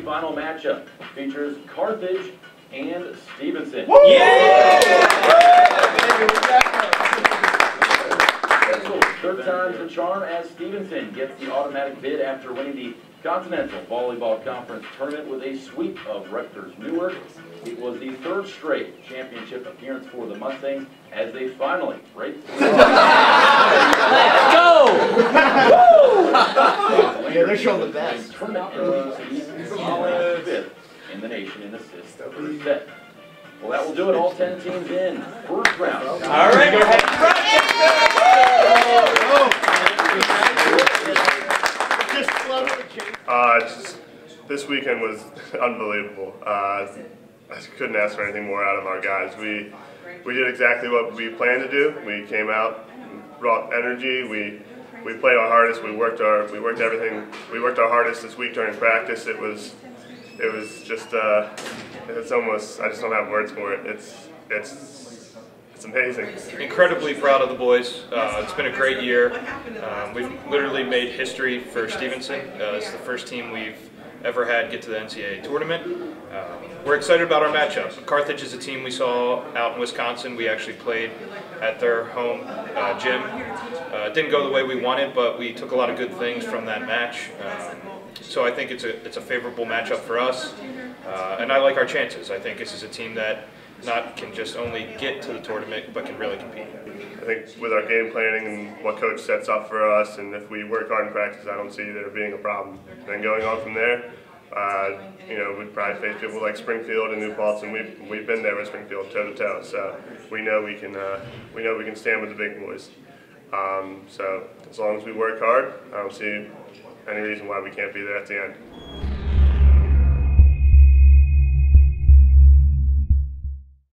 matchup features Carthage and Stevenson. So, Third time's the charm as Stevenson gets the automatic bid after winning the Continental Volleyball Conference Tournament with a sweep of Rutgers Newark. It was the third straight championship appearance for the Mustangs as they finally break through. Yeah, they're the best. Tournament MVP, solid fifth in the nation in assists per set. Well, that will do it. All ten teams in. First round. All right, go ahead. Uh, just, this weekend was unbelievable. Uh, I couldn't ask for anything more out of our guys. We we did exactly what we planned to do. We came out, brought energy. We we played our hardest. We worked our we worked everything. We worked our hardest this week during practice. It was it was just uh, it's almost I just don't have words for it. It's it's it's amazing. Incredibly proud of the boys. Uh, it's been a great year. Um, we've literally made history for Stevenson. Uh, it's the first team we've ever had get to the NCAA tournament. Um, we're excited about our matchup. Carthage is a team we saw out in Wisconsin. We actually played at their home uh, gym. Uh, didn't go the way we wanted, but we took a lot of good things from that match. Um, so I think it's a it's a favorable matchup for us, uh, and I like our chances. I think this is a team that not can just only get to the tournament, but can really compete. I think with our game planning and what coach sets up for us, and if we work hard in practice, I don't see there being a problem. Then going on from there, uh, you know, we'd probably face people like Springfield and New Paltz, and we've we've been there with Springfield toe to toe, so we know we can uh, we know we can stand with the big boys. Um, so as long as we work hard, I don't see any reason why we can't be there at the end.